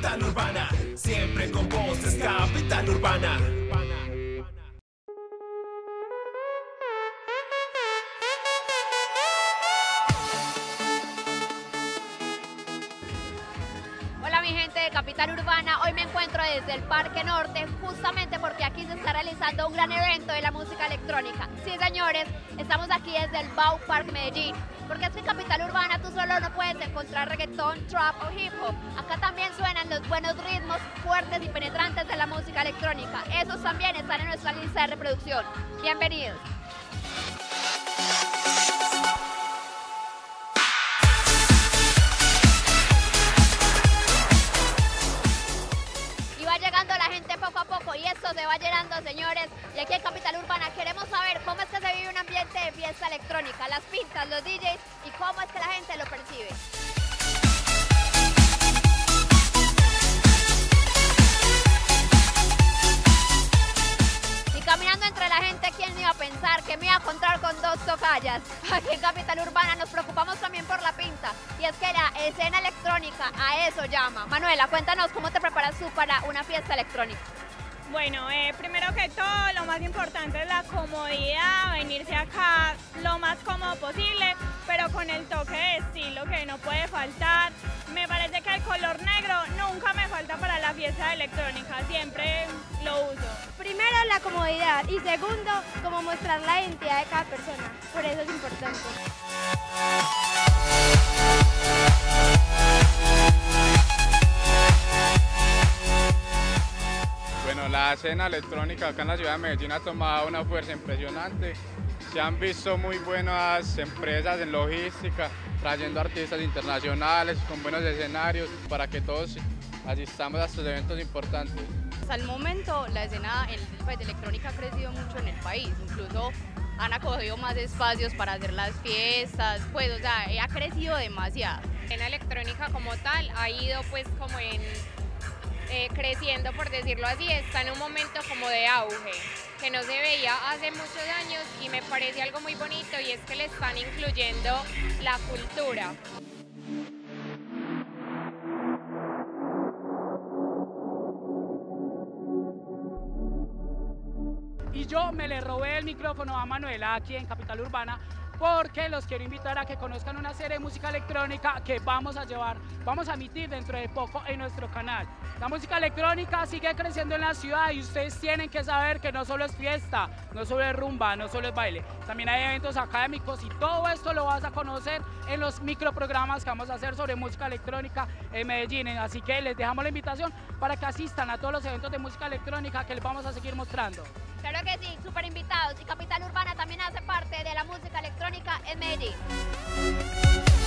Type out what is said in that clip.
Capital Urbana. Siempre con voces, Capital Urbana. Hola mi gente de Capital Urbana, hoy me encuentro desde el Parque Norte justamente porque aquí se está realizando un gran evento de la música electrónica. Sí señores, estamos aquí desde el Bau Park Medellín, porque es que en Capital Urbana tú solo no puedes encontrar reggaetón, trap o hip hop. Acá buenos ritmos fuertes y penetrantes de la música electrónica. Esos también están en nuestra lista de reproducción. Bienvenidos. Y va llegando la gente poco a poco y esto se va llenando, señores. Y aquí en Capital Urbana queremos saber cómo es que se vive un ambiente de fiesta electrónica, las pintas, los DJs y cómo es que la gente lo percibe. Pensar que me iba a encontrar con dos tocallas? Aquí en Capital Urbana nos preocupamos también por la pinta. Y es que la escena electrónica a eso llama. Manuela, cuéntanos cómo te preparas tú para una fiesta electrónica. Bueno, eh, primero que todo, lo más importante es la comodidad, venirse acá lo más cómodo posible, pero con el toque de estilo que no puede faltar. Me parece que el color negro nunca me falta para la fiesta electrónica, siempre lo uso. Primero la comodidad y segundo como mostrar la identidad de cada persona. Por eso es importante. Bueno, la escena electrónica acá en la ciudad de Medellín ha tomado una fuerza impresionante. Se han visto muy buenas empresas en logística, trayendo artistas internacionales con buenos escenarios para que todos asistamos a estos eventos importantes. Hasta el momento la escena el- pues, de electrónica ha crecido mucho en el país, incluso han acogido más espacios para hacer las fiestas, pues o sea, eh, ha crecido demasiado. La escena electrónica como tal ha ido pues como en eh, creciendo por decirlo así, está en un momento como de auge que no se veía hace muchos años y me parece algo muy bonito y es que le están incluyendo la cultura. Y yo me le robé el micrófono a Manuela aquí en Capital Urbana porque los quiero invitar a que conozcan una serie de música electrónica que vamos a llevar, vamos a emitir dentro de poco en nuestro canal. La música electrónica sigue creciendo en la ciudad y ustedes tienen que saber que no solo es fiesta, no solo es rumba, no solo es baile, también hay eventos académicos y todo esto lo vas a conocer en los microprogramas que vamos a hacer sobre música electrónica en Medellín. Así que les dejamos la invitación para que asistan a todos los eventos de música electrónica que les vamos a seguir mostrando. Claro que sí, súper invitados. Y Capital Urbana también hace parte de la música electrónica en Medellín.